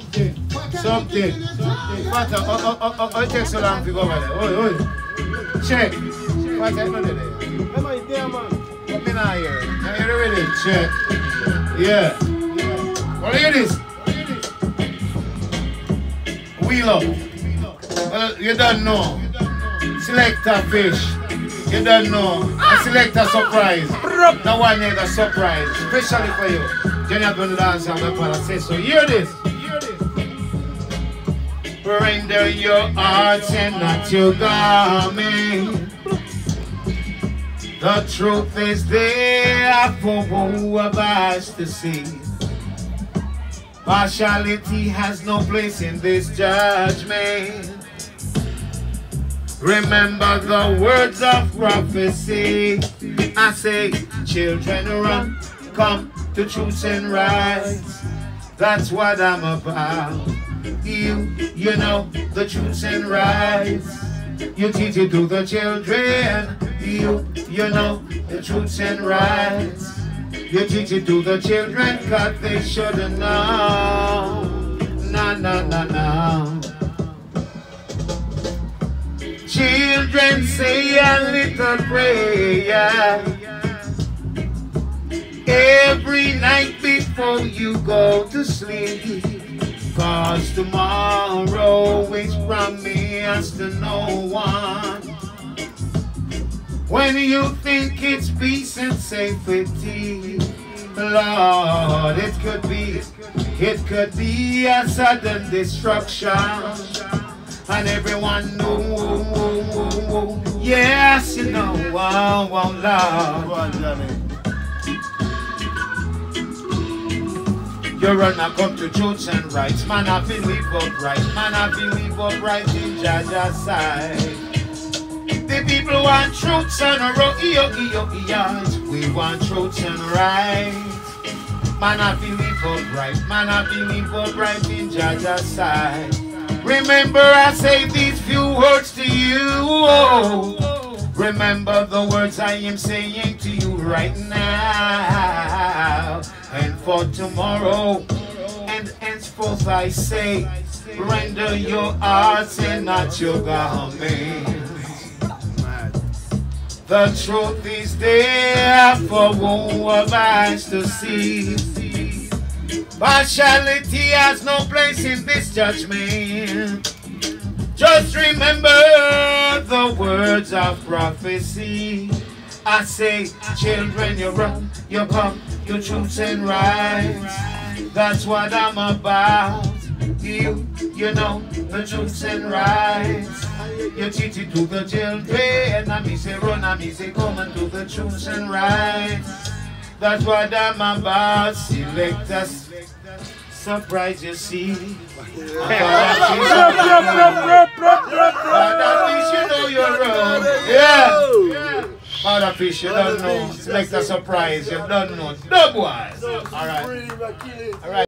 something. Something. Oh, oh, oh, oh, oh, it takes so long to go over there. Oi, oi. Check. What? I know there. Come on, there, man. What me now here? Now you ready? Check. Yeah. Well, hear this. Wheel up. Well, you don't know. Selecta Fish. You don't know. A select a surprise. No one need a surprise. Especially for you. Jenny I'm going to dance and my father say so. Hear this. Render your hearts and not your garment. The truth is there for who eyes to see. Partiality has no place in this judgment. Remember the words of prophecy. I say, children run, come to truth and rise. That's what I'm about. You, you know, the truth and rights. You teach it to the children. You, you know, the truth and rights. You teach it to the children, cause they should know. No, no, no, no. Children say a little prayer every night before you go to sleep. Cause tomorrow is promised to no one. When you think it's peace and safety, Lord, it could be, it could be a sudden destruction. And everyone know, yes, you know, oh, oh, oh Lord. Go on, Johnny. You run come to truth and rights. Man, I feel live upright. Man, I feel live upright in Jah Jah's side. The people want truth and right. We want truth and right. Man, I feel live upright. Man, I feel live upright in Jah Jah's side. Remember, I say these few words to you. Oh, remember the words I am saying to you right now. For tomorrow, and henceforth I say, render your hearts and not your garments. The truth is there for who have eyes to see. Partiality has no place in this judgment. Just remember the words of prophecy. I say, children, you're up, you're come, you choose and rise. That's what I'm about. You, you know, the truth and rise. You teach it to the children. And me say, run, I me say, come and do the truth and rise. That's what I'm about. Select us. Surprise, you see. Father fish, you know wrong. Yeah. Father fish, you don't know. Select a surprise, you don't know. No boy. All right. All right.